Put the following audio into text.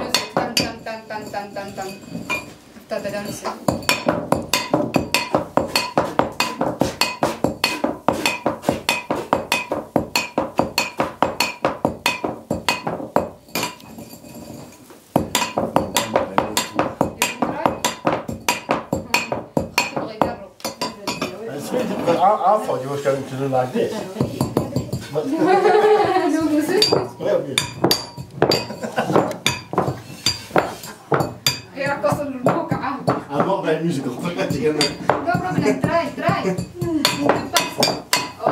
music. After the dancing. I, I thought you were going to do like this. no, was? Era cosa lunga. Amor, vai musical. Dobro, trai, trai.